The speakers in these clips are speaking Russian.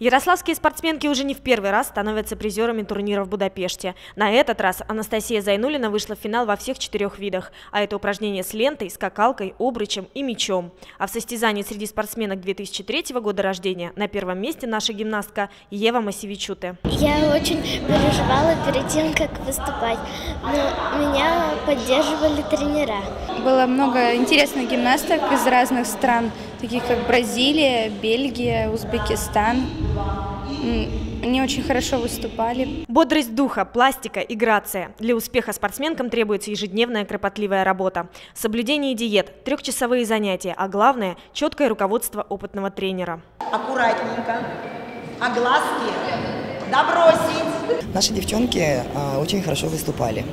Ярославские спортсменки уже не в первый раз становятся призерами турнира в Будапеште. На этот раз Анастасия Зайнулина вышла в финал во всех четырех видах, а это упражнение с лентой, скакалкой, обручем и мячом. А в состязании среди спортсменок 2003 года рождения на первом месте наша гимнастка Ева Масевичуте. Я очень переживала перед тем, как выступать, но меня поддерживали тренера. Было много интересных гимнасток из разных стран, таких как Бразилия, Бельгия, Узбекистан. Они очень хорошо выступали. Бодрость духа, пластика и грация. Для успеха спортсменкам требуется ежедневная кропотливая работа. Соблюдение диет, трехчасовые занятия, а главное – четкое руководство опытного тренера. Аккуратненько, а глазки добросить. Наши девчонки а, очень хорошо выступали.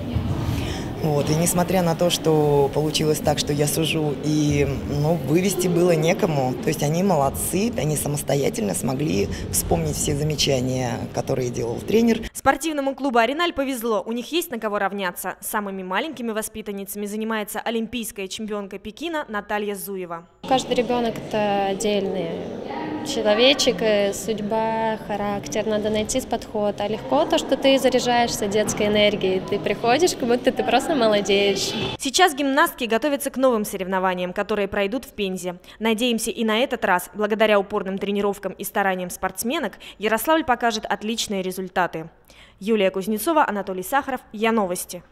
Вот, и несмотря на то, что получилось так, что я сужу, и ну, вывести было некому, то есть они молодцы, они самостоятельно смогли вспомнить все замечания, которые делал тренер. Спортивному клубу «Ареналь» повезло, у них есть на кого равняться. Самыми маленькими воспитанницами занимается олимпийская чемпионка Пекина Наталья Зуева. Каждый ребенок – это отдельный человечек, э, судьба, характер, надо найти подход. А легко то, что ты заряжаешься детской энергией, ты приходишь, как будто ты просто молодеешь. Сейчас гимнастки готовятся к новым соревнованиям, которые пройдут в Пензе. Надеемся, и на этот раз, благодаря упорным тренировкам и стараниям спортсменок, Ярославль покажет отличные результаты. Юлия Кузнецова, Анатолий Сахаров, Я Новости.